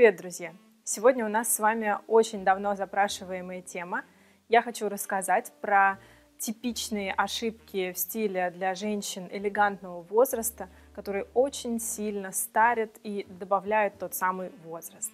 Привет, друзья! Сегодня у нас с вами очень давно запрашиваемая тема. Я хочу рассказать про типичные ошибки в стиле для женщин элегантного возраста, которые очень сильно старят и добавляют тот самый возраст.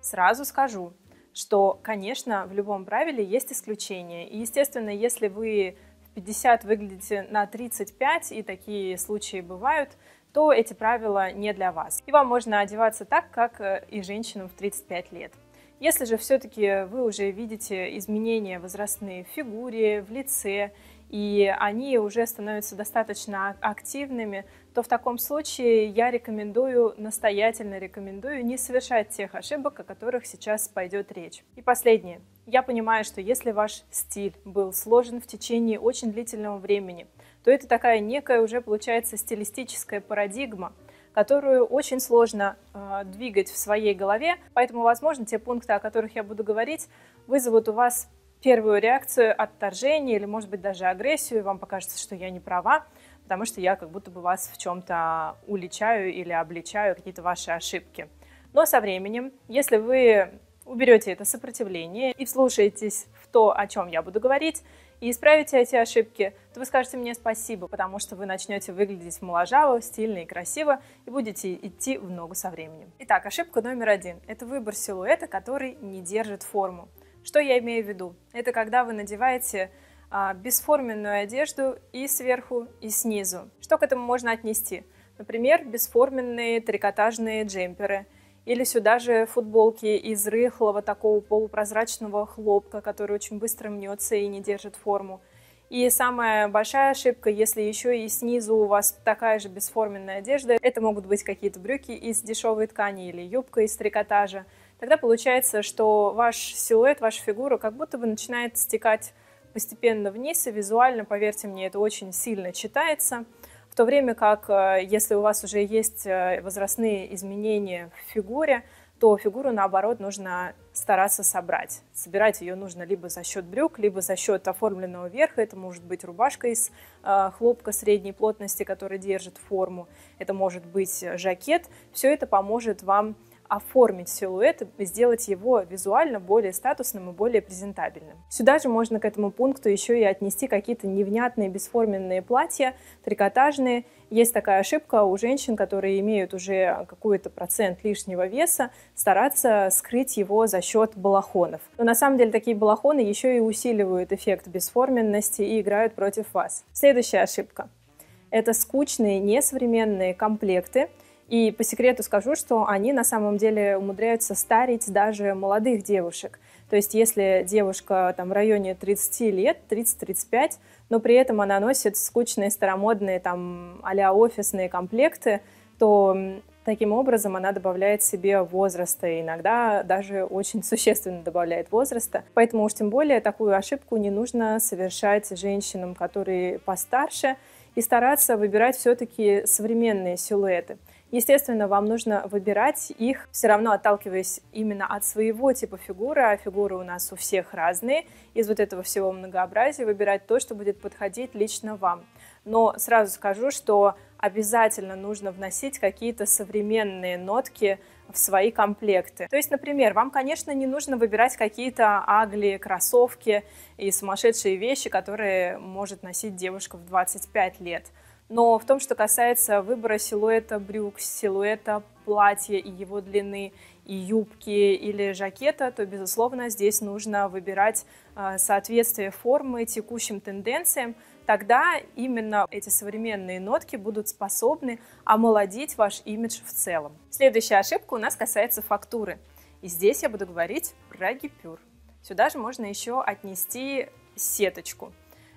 Сразу скажу, что, конечно, в любом правиле есть исключения. И, естественно, если вы в 50 выглядите на 35, и такие случаи бывают, то эти правила не для вас. И вам можно одеваться так, как э, и женщинам в 35 лет. Если же все-таки вы уже видите изменения возрастные в фигуре, в лице, и они уже становятся достаточно активными, то в таком случае я рекомендую, настоятельно рекомендую не совершать тех ошибок, о которых сейчас пойдет речь. И последнее. Я понимаю, что если ваш стиль был сложен в течение очень длительного времени, то это такая некая уже получается стилистическая парадигма, которую очень сложно э, двигать в своей голове, поэтому, возможно, те пункты, о которых я буду говорить, вызовут у вас первую реакцию отторжения или, может быть, даже агрессию, вам покажется, что я не права, потому что я как будто бы вас в чем-то уличаю или обличаю какие-то ваши ошибки. Но со временем, если вы уберете это сопротивление и вслушаетесь в то, о чем я буду говорить, и исправите эти ошибки, то вы скажете мне спасибо, потому что вы начнете выглядеть моложаво, стильно и красиво, и будете идти в ногу со временем. Итак, ошибка номер один – это выбор силуэта, который не держит форму. Что я имею в виду? Это когда вы надеваете а, бесформенную одежду и сверху, и снизу. Что к этому можно отнести? Например, бесформенные трикотажные джемперы или сюда же футболки из рыхлого такого полупрозрачного хлопка, который очень быстро мнется и не держит форму. И самая большая ошибка, если еще и снизу у вас такая же бесформенная одежда, это могут быть какие-то брюки из дешевой ткани или юбка из трикотажа, тогда получается, что ваш силуэт, ваша фигура как будто бы начинает стекать постепенно вниз, и визуально, поверьте мне, это очень сильно читается. В то время как, э, если у вас уже есть э, возрастные изменения в фигуре, то фигуру, наоборот, нужно стараться собрать. Собирать ее нужно либо за счет брюк, либо за счет оформленного верха. Это может быть рубашка из э, хлопка средней плотности, которая держит форму. Это может быть жакет. Все это поможет вам оформить силуэт сделать его визуально более статусным и более презентабельным. Сюда же можно к этому пункту еще и отнести какие-то невнятные бесформенные платья, трикотажные. Есть такая ошибка у женщин, которые имеют уже какой-то процент лишнего веса, стараться скрыть его за счет балахонов. Но на самом деле такие балахоны еще и усиливают эффект бесформенности и играют против вас. Следующая ошибка. Это скучные, несовременные комплекты, и по секрету скажу, что они на самом деле умудряются старить даже молодых девушек. То есть если девушка там в районе 30 лет, 30-35, но при этом она носит скучные старомодные там а офисные комплекты, то таким образом она добавляет себе возраста, и иногда даже очень существенно добавляет возраста. Поэтому уж тем более такую ошибку не нужно совершать женщинам, которые постарше, и стараться выбирать все-таки современные силуэты. Естественно, вам нужно выбирать их, все равно отталкиваясь именно от своего типа фигуры, а фигуры у нас у всех разные, из вот этого всего многообразия выбирать то, что будет подходить лично вам. Но сразу скажу, что обязательно нужно вносить какие-то современные нотки в свои комплекты. То есть, например, вам, конечно, не нужно выбирать какие-то агли, кроссовки и сумасшедшие вещи, которые может носить девушка в 25 лет. Но в том, что касается выбора силуэта брюк, силуэта платья и его длины, и юбки или жакета, то, безусловно, здесь нужно выбирать а, соответствие формы текущим тенденциям. Тогда именно эти современные нотки будут способны омолодить ваш имидж в целом. Следующая ошибка у нас касается фактуры. И здесь я буду говорить про гипюр. Сюда же можно еще отнести сеточку.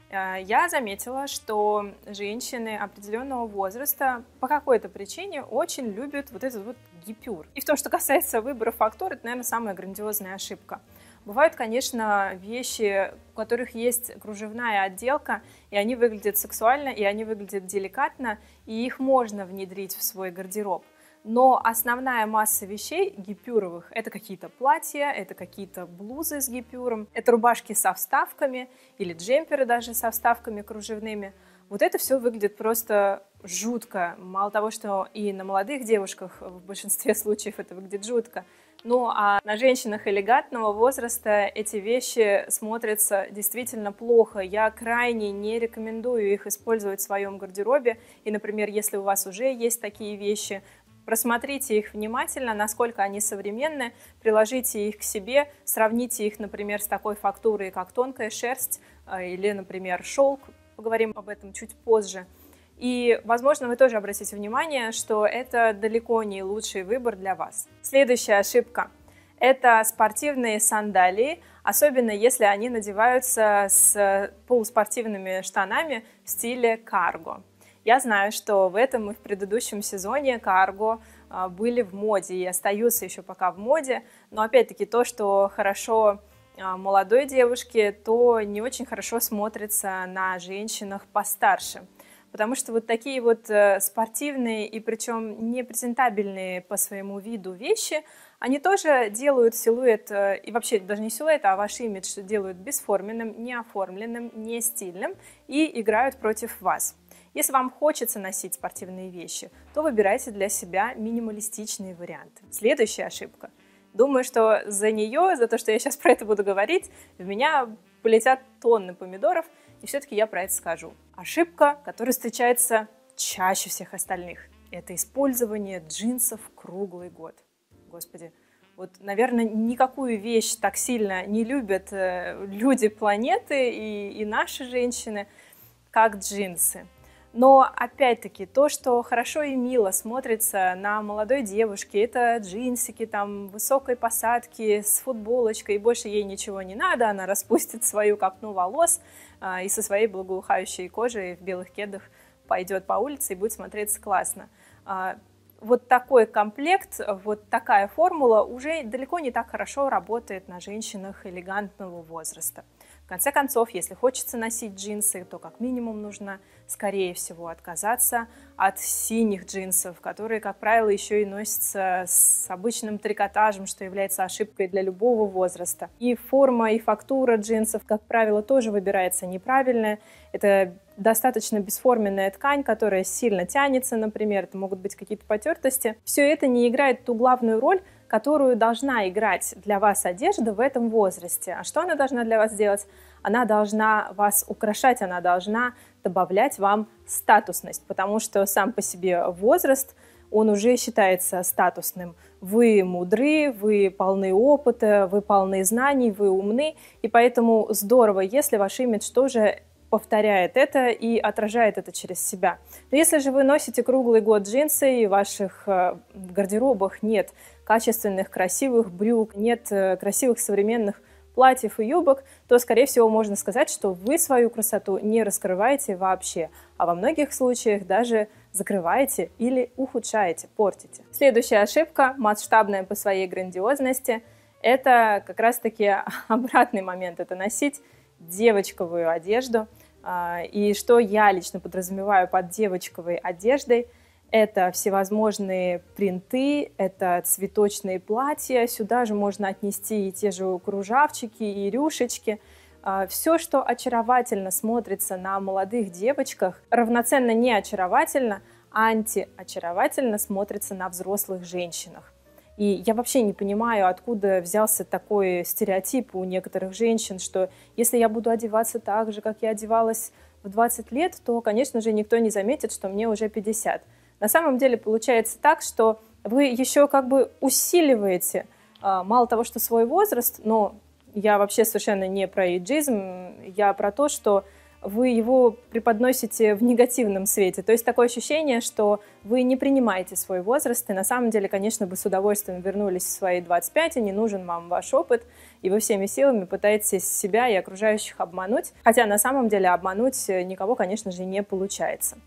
Э, я заметила, что женщины определенного возраста по какой-то причине очень любят вот этот вот гипюр. И в том, что касается выбора фактур, это, наверное, самая грандиозная ошибка. Бывают, конечно, вещи, у которых есть кружевная отделка, и они выглядят сексуально, и они выглядят деликатно, и их можно внедрить в свой гардероб. Но основная масса вещей гипюровых – это какие-то платья, это какие-то блузы с гипюром, это рубашки со вставками или джемперы даже со вставками кружевными. Вот это все выглядит просто жутко. Мало того, что и на молодых девушках в большинстве случаев это выглядит жутко, ну а на женщинах элегантного возраста эти вещи смотрятся действительно плохо. Я крайне не рекомендую их использовать в своем гардеробе. И, например, если у вас уже есть такие вещи, просмотрите их внимательно, насколько они современны, приложите их к себе, сравните их, например, с такой фактурой, как тонкая шерсть э, или, например, шелк. Поговорим об этом чуть позже. И, возможно, вы тоже обратите внимание, что это далеко не лучший выбор для вас. Следующая ошибка – это спортивные сандалии, особенно если они надеваются с полуспортивными штанами в стиле карго. Я знаю, что в этом и в предыдущем сезоне карго а, были в моде и остаются еще пока в моде, но опять-таки то, что хорошо а, молодой девушке, то не очень хорошо смотрится на женщинах постарше потому что вот такие вот э, спортивные и причем не презентабельные по своему виду вещи, они тоже делают силуэт, э, и вообще даже не силуэт, а ваш имидж делают бесформенным, неоформленным, не стильным и играют против вас. Если вам хочется носить спортивные вещи, то выбирайте для себя минималистичные варианты. Следующая ошибка. Думаю, что за нее, за то, что я сейчас про это буду говорить, в меня полетят тонны помидоров – и все-таки я про это скажу. Ошибка, которая встречается чаще всех остальных, это использование джинсов круглый год. Господи, вот, наверное, никакую вещь так сильно не любят э, люди планеты и, и наши женщины, как джинсы. Но опять-таки то, что хорошо и мило смотрится на молодой девушке, это джинсики там высокой посадки с футболочкой, и больше ей ничего не надо, она распустит свою копну волос а, и со своей благоухающей кожей в белых кедах пойдет по улице и будет смотреться классно. А, вот такой комплект, вот такая формула уже далеко не так хорошо работает на женщинах элегантного возраста. В конце концов, если хочется носить джинсы, то как минимум нужно, скорее всего, отказаться от синих джинсов, которые, как правило, еще и носятся с обычным трикотажем, что является ошибкой для любого возраста. И форма, и фактура джинсов, как правило, тоже выбирается неправильная. Это достаточно бесформенная ткань, которая сильно тянется, например, это могут быть какие-то потертости. Все это не играет ту главную роль, которую должна играть для вас одежда в этом возрасте. А что она должна для вас делать? Она должна вас украшать, она должна добавлять вам статусность, потому что сам по себе возраст, он уже считается статусным. Вы мудры, вы полны опыта, вы полны знаний, вы умны, и поэтому здорово, если ваш имидж тоже повторяет это и отражает это через себя. Но если же вы носите круглый год джинсы и в ваших э, гардеробах нет качественных, красивых брюк, нет э, красивых современных платьев и юбок, то, скорее всего, можно сказать, что вы свою красоту не раскрываете вообще, а во многих случаях даже закрываете или ухудшаете, портите. Следующая ошибка, масштабная по своей грандиозности, это как раз-таки обратный момент, это носить девочковую одежду. А, и что я лично подразумеваю под девочковой одеждой – это всевозможные принты, это цветочные платья, сюда же можно отнести и те же кружавчики, и рюшечки. А, Все, что очаровательно смотрится на молодых девочках, равноценно не очаровательно, а антиочаровательно смотрится на взрослых женщинах. И я вообще не понимаю, откуда взялся такой стереотип у некоторых женщин, что если я буду одеваться так же, как я одевалась в 20 лет, то, конечно же, никто не заметит, что мне уже 50. На самом деле получается так, что вы еще как бы усиливаете а, мало того, что свой возраст, но я вообще совершенно не про эйджизм, я про то, что вы его преподносите в негативном свете. То есть такое ощущение, что вы не принимаете свой возраст, и на самом деле, конечно, бы с удовольствием вернулись в свои 25, и не нужен вам ваш опыт, и вы всеми силами пытаетесь себя и окружающих обмануть, хотя на самом деле обмануть никого, конечно же, не получается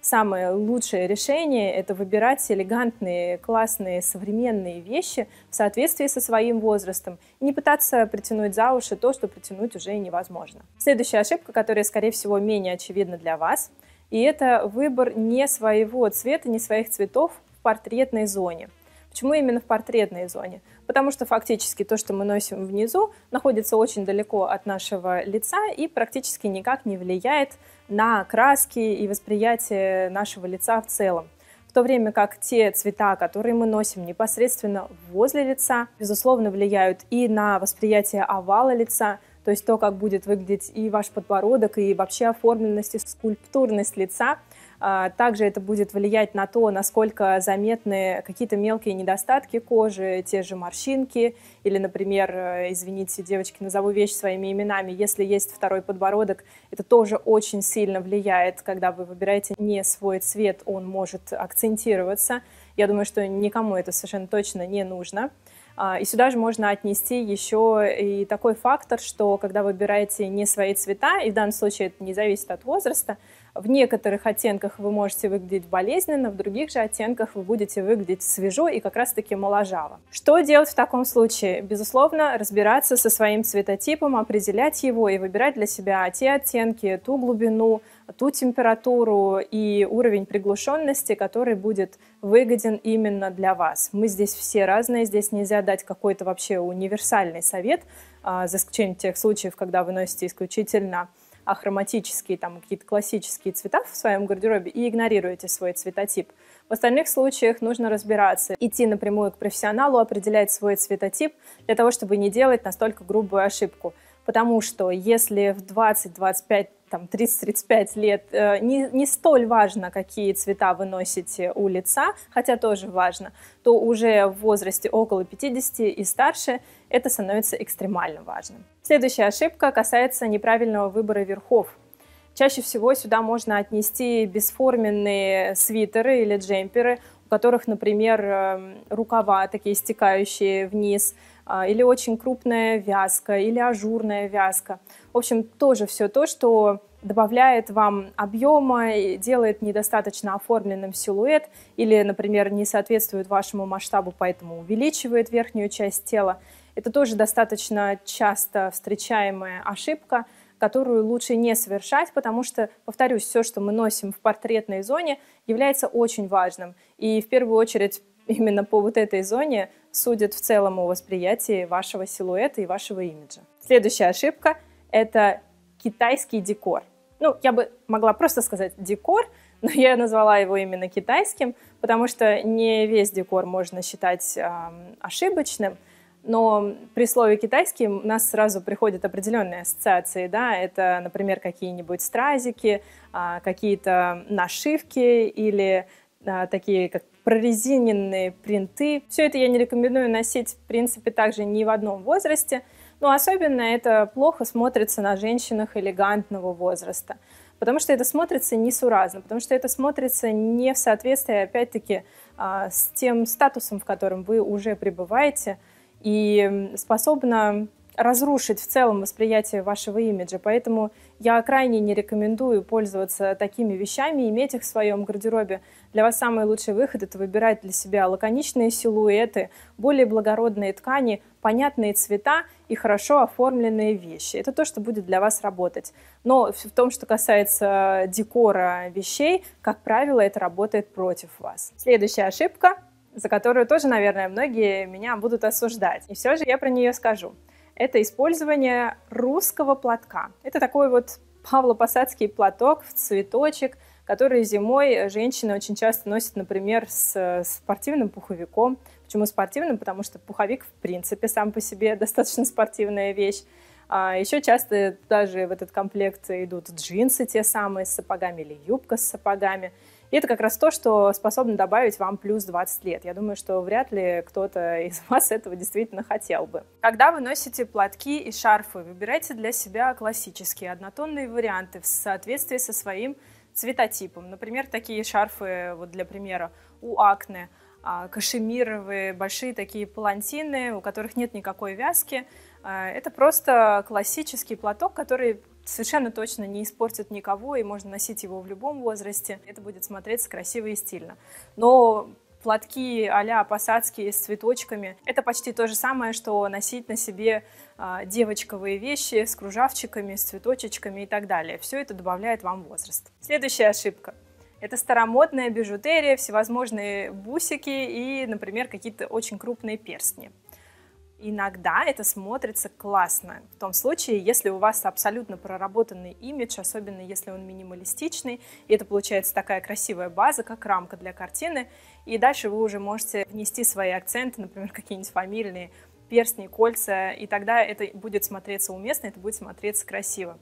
самое лучшее решение – это выбирать элегантные, классные, современные вещи в соответствии со своим возрастом и не пытаться притянуть за уши то, что притянуть уже невозможно. Следующая ошибка, которая, скорее всего, менее очевидна для вас, и это выбор не своего цвета, не своих цветов в портретной зоне. Почему именно в портретной зоне? Потому что фактически то, что мы носим внизу, находится очень далеко от нашего лица и практически никак не влияет на краски и восприятие нашего лица в целом. В то время как те цвета, которые мы носим непосредственно возле лица, безусловно, влияют и на восприятие овала лица, то есть то, как будет выглядеть и ваш подбородок, и вообще оформленность и скульптурность лица. А, также это будет влиять на то, насколько заметны какие-то мелкие недостатки кожи, те же морщинки, или, например, э, извините, девочки, назову вещь своими именами, если есть второй подбородок, это тоже очень сильно влияет, когда вы выбираете не свой цвет, он может акцентироваться. Я думаю, что никому это совершенно точно не нужно. А, и сюда же можно отнести еще и такой фактор, что когда вы выбираете не свои цвета, и в данном случае это не зависит от возраста, в некоторых оттенках вы можете выглядеть болезненно, в других же оттенках вы будете выглядеть свежо и как раз-таки моложаво. Что делать в таком случае? Безусловно, разбираться со своим цветотипом, определять его и выбирать для себя те оттенки, ту глубину, ту температуру и уровень приглушенности, который будет выгоден именно для вас. Мы здесь все разные, здесь нельзя дать какой-то вообще универсальный совет, а, за исключением тех случаев, когда вы носите исключительно ахроматические, там, какие-то классические цвета в своем гардеробе и игнорируете свой цветотип. В остальных случаях нужно разбираться, идти напрямую к профессионалу, определять свой цветотип для того, чтобы не делать настолько грубую ошибку. Потому что если в 20-25 там, 30-35 лет, э, не, не столь важно, какие цвета вы носите у лица, хотя тоже важно, то уже в возрасте около 50 и старше это становится экстремально важным. Следующая ошибка касается неправильного выбора верхов. Чаще всего сюда можно отнести бесформенные свитеры или джемперы, у которых, например, эм, рукава такие стекающие вниз, а, или очень крупная вязка, или ажурная вязка. В общем, тоже все то, что добавляет вам объема, делает недостаточно оформленным силуэт или, например, не соответствует вашему масштабу, поэтому увеличивает верхнюю часть тела. Это тоже достаточно часто встречаемая ошибка, которую лучше не совершать, потому что, повторюсь, все, что мы носим в портретной зоне, является очень важным. И в первую очередь именно по вот этой зоне судят в целом о восприятии вашего силуэта и вашего имиджа. Следующая ошибка — это китайский декор. Ну, я бы могла просто сказать декор, но я назвала его именно китайским, потому что не весь декор можно считать э, ошибочным, но при слове «китайский» у нас сразу приходят определенные ассоциации, да, это, например, какие-нибудь стразики, э, какие-то нашивки или э, такие, как прорезиненные принты. Все это я не рекомендую носить, в принципе, также ни в одном возрасте – но особенно это плохо смотрится на женщинах элегантного возраста, потому что это смотрится несуразно, потому что это смотрится не в соответствии, опять-таки, а, с тем статусом, в котором вы уже пребываете, и способно разрушить в целом восприятие вашего имиджа. Поэтому я крайне не рекомендую пользоваться такими вещами, иметь их в своем гардеробе. Для вас самый лучший выход – это выбирать для себя лаконичные силуэты, более благородные ткани, понятные цвета и хорошо оформленные вещи. Это то, что будет для вас работать. Но в том, что касается декора вещей, как правило, это работает против вас. Следующая ошибка за которую тоже, наверное, многие меня будут осуждать. И все же я про нее скажу это использование русского платка. Это такой вот павлопосадский платок в цветочек, который зимой женщины очень часто носят, например, с спортивным пуховиком. Почему спортивным? Потому что пуховик, в принципе, сам по себе достаточно спортивная вещь. А еще часто даже в этот комплект идут джинсы те самые с сапогами или юбка с сапогами. И это как раз то, что способно добавить вам плюс 20 лет. Я думаю, что вряд ли кто-то из вас этого действительно хотел бы. Когда вы носите платки и шарфы, выбирайте для себя классические однотонные варианты в соответствии со своим цветотипом. Например, такие шарфы, вот для примера, у Акне, кашемировые, большие такие палантины, у которых нет никакой вязки. А, это просто классический платок, который совершенно точно не испортит никого, и можно носить его в любом возрасте. Это будет смотреться красиво и стильно. Но платки а-ля посадские с цветочками. Это почти то же самое, что носить на себе а, девочковые вещи с кружавчиками, с цветочечками и так далее. Все это добавляет вам возраст. Следующая ошибка. Это старомодная бижутерия, всевозможные бусики и, например, какие-то очень крупные перстни. Иногда это смотрится классно. В том случае, если у вас абсолютно проработанный имидж, особенно если он минималистичный, и это получается такая красивая база, как рамка для картины, и дальше вы уже можете внести свои акценты, например, какие-нибудь фамильные перстни, кольца, и тогда это будет смотреться уместно, это будет смотреться красиво.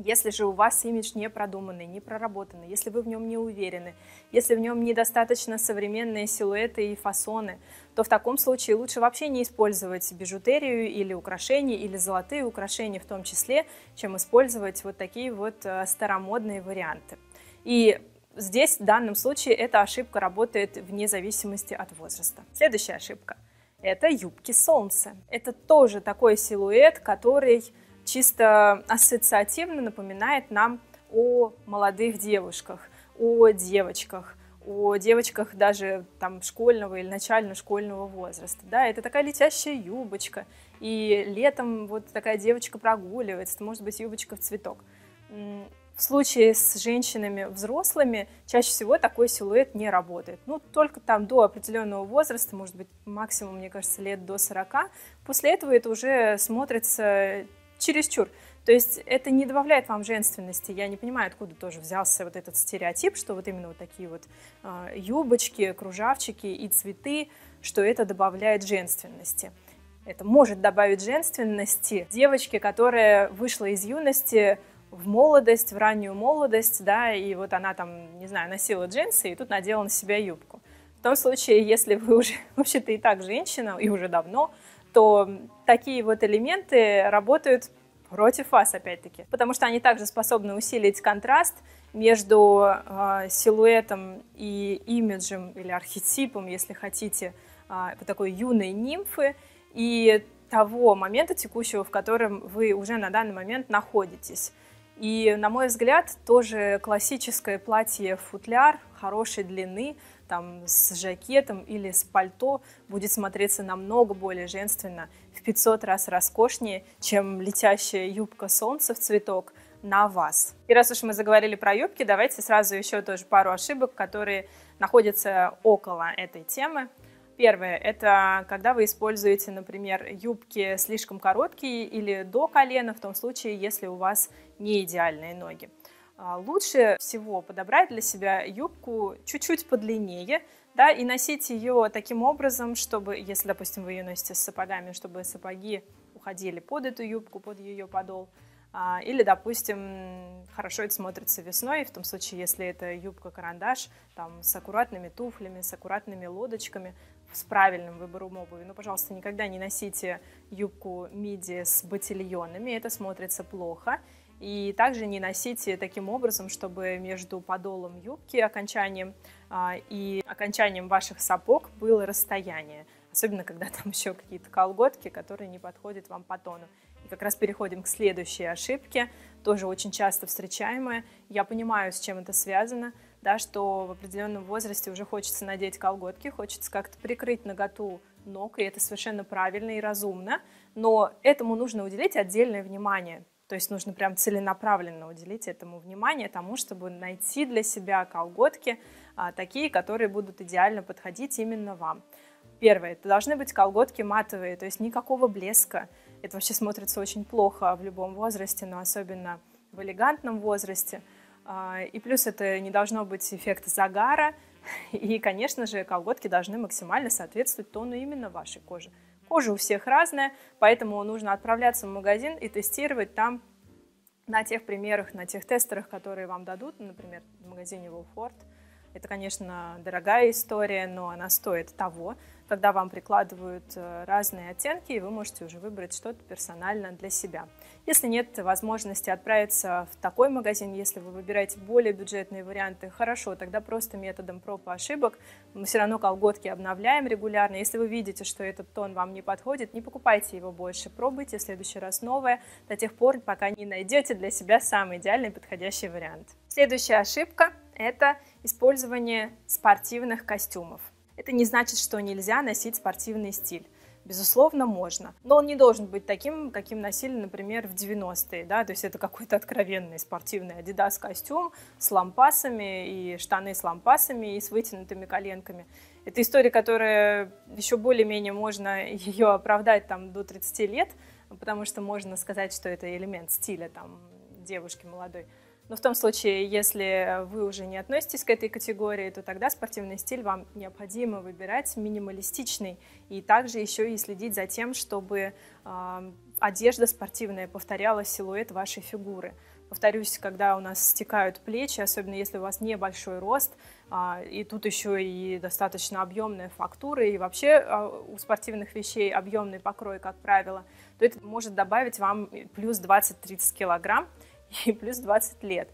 Если же у вас имидж не продуманный, не проработанный, если вы в нем не уверены, если в нем недостаточно современные силуэты и фасоны, то в таком случае лучше вообще не использовать бижутерию или украшения, или золотые украшения в том числе, чем использовать вот такие вот э, старомодные варианты. И здесь в данном случае эта ошибка работает вне зависимости от возраста. Следующая ошибка – это юбки солнца. Это тоже такой силуэт, который чисто ассоциативно напоминает нам о молодых девушках, о девочках, о девочках даже там школьного или начально-школьного возраста. Да, это такая летящая юбочка, и летом вот такая девочка прогуливается, это может быть юбочка в цветок. В случае с женщинами взрослыми чаще всего такой силуэт не работает. Ну, только там до определенного возраста, может быть, максимум, мне кажется, лет до 40. После этого это уже смотрится чересчур. То есть это не добавляет вам женственности. Я не понимаю, откуда тоже взялся вот этот стереотип, что вот именно вот такие вот э, юбочки, кружавчики и цветы, что это добавляет женственности. Это может добавить женственности девочке, которая вышла из юности в молодость, в раннюю молодость, да, и вот она там, не знаю, носила джинсы и тут надела на себя юбку. В том случае, если вы уже вообще-то и так женщина, и уже давно, то такие вот элементы работают против вас, опять-таки, потому что они также способны усилить контраст между э, силуэтом и имиджем или архетипом, если хотите, э, такой юной нимфы и того момента текущего, в котором вы уже на данный момент находитесь. И, на мой взгляд, тоже классическое платье-футляр хорошей длины, там, с жакетом или с пальто будет смотреться намного более женственно, в 500 раз роскошнее, чем летящая юбка солнца в цветок на вас. И раз уж мы заговорили про юбки, давайте сразу еще тоже пару ошибок, которые находятся около этой темы. Первое – это когда вы используете, например, юбки слишком короткие или до колена, в том случае, если у вас не идеальные ноги. А, лучше всего подобрать для себя юбку чуть-чуть подлиннее, да, и носить ее таким образом, чтобы, если, допустим, вы ее носите с сапогами, чтобы сапоги уходили под эту юбку, под ее подол, а, или, допустим, хорошо это смотрится весной, в том случае, если это юбка-карандаш, там, с аккуратными туфлями, с аккуратными лодочками, с правильным выбором обуви. Но, пожалуйста, никогда не носите юбку миди с ботильонами, это смотрится плохо. И также не носите таким образом, чтобы между подолом юбки окончанием а, и окончанием ваших сапог было расстояние. Особенно, когда там еще какие-то колготки, которые не подходят вам по тону. И как раз переходим к следующей ошибке, тоже очень часто встречаемая. Я понимаю, с чем это связано, да, что в определенном возрасте уже хочется надеть колготки, хочется как-то прикрыть наготу ног, и это совершенно правильно и разумно, но этому нужно уделить отдельное внимание. То есть нужно прям целенаправленно уделить этому внимание, тому, чтобы найти для себя колготки а, такие, которые будут идеально подходить именно вам. Первое, это должны быть колготки матовые, то есть никакого блеска. Это вообще смотрится очень плохо в любом возрасте, но особенно в элегантном возрасте. А, и плюс это не должно быть эффект загара. И, конечно же, колготки должны максимально соответствовать тону именно вашей кожи. Кожа у всех разная, поэтому нужно отправляться в магазин и тестировать там на тех примерах, на тех тестерах, которые вам дадут, например, в магазине Wolford. Это, конечно, дорогая история, но она стоит того когда вам прикладывают э, разные оттенки, и вы можете уже выбрать что-то персонально для себя. Если нет возможности отправиться в такой магазин, если вы выбираете более бюджетные варианты, хорошо, тогда просто методом проб и ошибок мы все равно колготки обновляем регулярно. Если вы видите, что этот тон вам не подходит, не покупайте его больше, пробуйте в следующий раз новое до тех пор, пока не найдете для себя самый идеальный подходящий вариант. Следующая ошибка – это использование спортивных костюмов. Это не значит, что нельзя носить спортивный стиль. Безусловно, можно. Но он не должен быть таким, каким носили, например, в 90-е. Да? То есть это какой-то откровенный спортивный Adidas костюм с лампасами и штаны с лампасами и с вытянутыми коленками. Это история, которая еще более-менее можно ее оправдать там до 30 лет, потому что можно сказать, что это элемент стиля там, девушки молодой. Но в том случае, если вы уже не относитесь к этой категории, то тогда спортивный стиль вам необходимо выбирать минималистичный и также еще и следить за тем, чтобы э, одежда спортивная повторяла силуэт вашей фигуры. Повторюсь, когда у нас стекают плечи, особенно если у вас небольшой рост, а, и тут еще и достаточно объемная фактура, и вообще а, у спортивных вещей объемный покрой, как правило, то это может добавить вам плюс 20-30 килограмм и плюс 20 лет.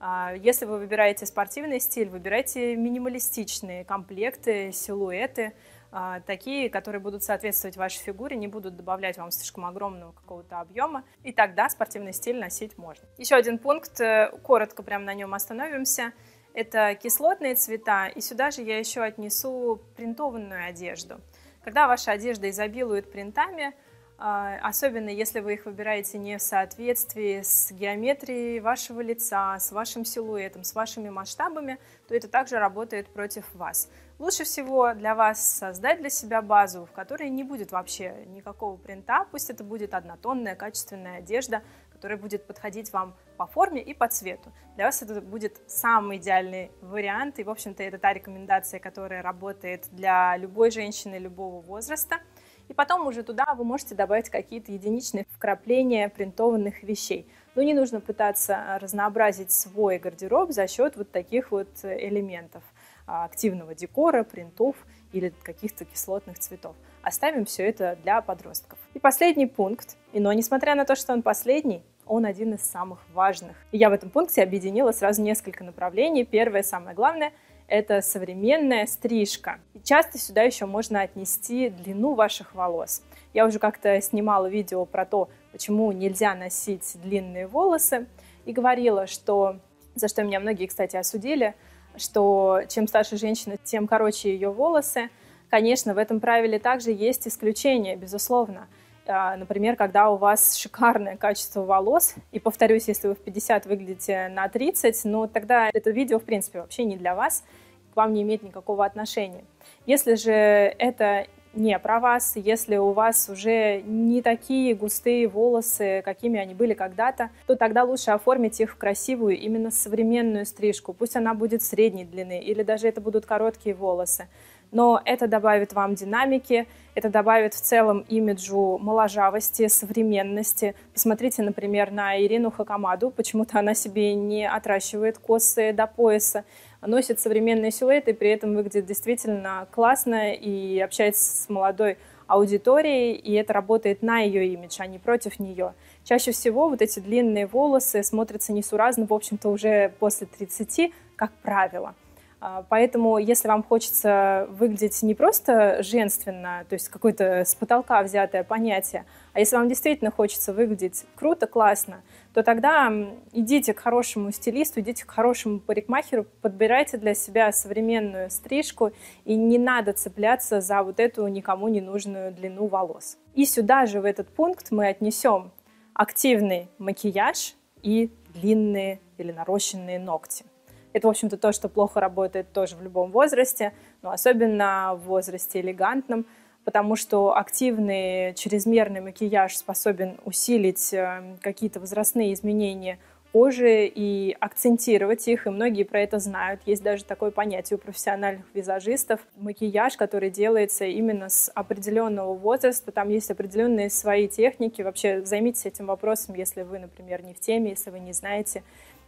А, если вы выбираете спортивный стиль, выбирайте минималистичные комплекты, силуэты, а, такие, которые будут соответствовать вашей фигуре, не будут добавлять вам слишком огромного какого-то объема, и тогда спортивный стиль носить можно. Еще один пункт, э, коротко прям на нем остановимся, это кислотные цвета, и сюда же я еще отнесу принтованную одежду. Когда ваша одежда изобилует принтами, особенно если вы их выбираете не в соответствии с геометрией вашего лица, с вашим силуэтом, с вашими масштабами, то это также работает против вас. Лучше всего для вас создать для себя базу, в которой не будет вообще никакого принта, пусть это будет однотонная качественная одежда, которая будет подходить вам по форме и по цвету. Для вас это будет самый идеальный вариант, и, в общем-то, это та рекомендация, которая работает для любой женщины любого возраста – и потом уже туда вы можете добавить какие-то единичные вкрапления принтованных вещей. Но не нужно пытаться разнообразить свой гардероб за счет вот таких вот элементов а, активного декора, принтов или каких-то кислотных цветов. Оставим все это для подростков. И последний пункт, и но несмотря на то, что он последний, он один из самых важных. И я в этом пункте объединила сразу несколько направлений. Первое, самое главное – это современная стрижка. И часто сюда еще можно отнести длину ваших волос. Я уже как-то снимала видео про то, почему нельзя носить длинные волосы, и говорила, что, за что меня многие, кстати, осудили, что чем старше женщина, тем короче ее волосы. Конечно, в этом правиле также есть исключения, безусловно. А, например, когда у вас шикарное качество волос, и повторюсь, если вы в 50 выглядите на 30, ну тогда это видео, в принципе, вообще не для вас, к вам не имеет никакого отношения. Если же это не про вас, если у вас уже не такие густые волосы, какими они были когда-то, то тогда лучше оформить их в красивую, именно современную стрижку. Пусть она будет средней длины, или даже это будут короткие волосы но это добавит вам динамики, это добавит в целом имиджу моложавости, современности. Посмотрите, например, на Ирину Хакамаду, почему-то она себе не отращивает косы до пояса, носит современные силуэты, при этом выглядит действительно классно и общается с молодой аудиторией, и это работает на ее имидж, а не против нее. Чаще всего вот эти длинные волосы смотрятся несуразно, в общем-то, уже после 30, как правило. А, поэтому, если вам хочется выглядеть не просто женственно, то есть какое-то с потолка взятое понятие, а если вам действительно хочется выглядеть круто, классно, то тогда идите к хорошему стилисту, идите к хорошему парикмахеру, подбирайте для себя современную стрижку, и не надо цепляться за вот эту никому не нужную длину волос. И сюда же, в этот пункт, мы отнесем активный макияж и длинные или нарощенные ногти. Это, в общем-то, то, что плохо работает тоже в любом возрасте, но особенно в возрасте элегантном, потому что активный чрезмерный макияж способен усилить э, какие-то возрастные изменения кожи и акцентировать их, и многие про это знают. Есть даже такое понятие у профессиональных визажистов. Макияж, который делается именно с определенного возраста, там есть определенные свои техники. Вообще займитесь этим вопросом, если вы, например, не в теме, если вы не знаете.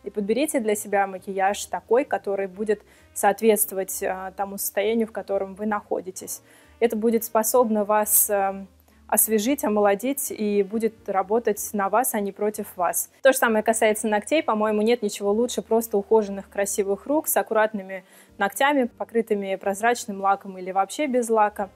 И подберите для себя макияж такой, который будет соответствовать э, тому состоянию, в котором вы находитесь. Это будет способно вас э, освежить, омолодить и будет работать на вас, а не против вас. То же самое касается ногтей. По-моему, нет ничего лучше просто ухоженных красивых рук с аккуратными ногтями, покрытыми прозрачным лаком или вообще без лака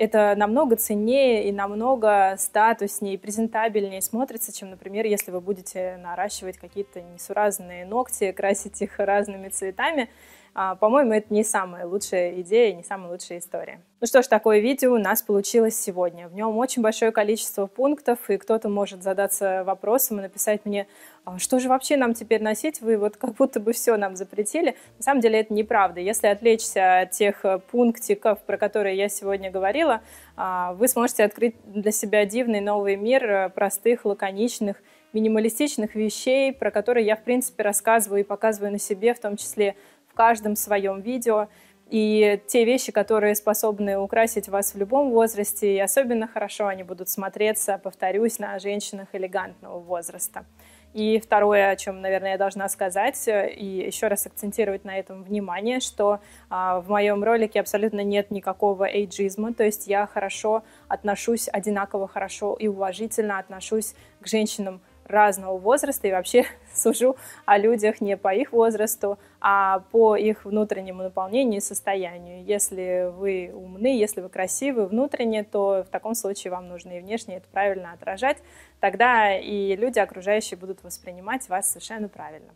это намного ценнее и намного статуснее и презентабельнее смотрится, чем, например, если вы будете наращивать какие-то несуразные ногти, красить их разными цветами. А, по-моему, это не самая лучшая идея, не самая лучшая история. Ну что ж, такое видео у нас получилось сегодня. В нем очень большое количество пунктов, и кто-то может задаться вопросом и написать мне, «А что же вообще нам теперь носить? Вы вот как будто бы все нам запретили. На самом деле это неправда. Если отвлечься от тех э, пунктиков, про которые я сегодня говорила, а, вы сможете открыть для себя дивный новый мир э, простых, лаконичных, минималистичных вещей, про которые я, в принципе, рассказываю и показываю на себе, в том числе каждом своем видео. И те вещи, которые способны украсить вас в любом возрасте, и особенно хорошо они будут смотреться, повторюсь, на женщинах элегантного возраста. И второе, о чем, наверное, я должна сказать, и еще раз акцентировать на этом внимание, что а, в моем ролике абсолютно нет никакого эйджизма, то есть я хорошо отношусь, одинаково хорошо и уважительно отношусь к женщинам разного возраста и вообще сужу о людях не по их возрасту, а по их внутреннему наполнению и состоянию. Если вы умны, если вы красивы внутренне, то в таком случае вам нужно и внешне это правильно отражать. Тогда и люди окружающие будут воспринимать вас совершенно правильно.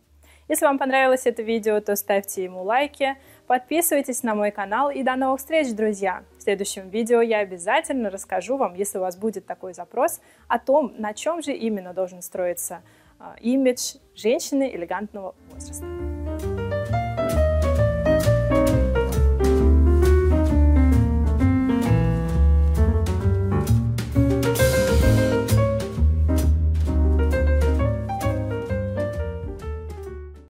Если вам понравилось это видео, то ставьте ему лайки, подписывайтесь на мой канал и до новых встреч, друзья! В следующем видео я обязательно расскажу вам, если у вас будет такой запрос, о том, на чем же именно должен строиться э, имидж женщины элегантного возраста.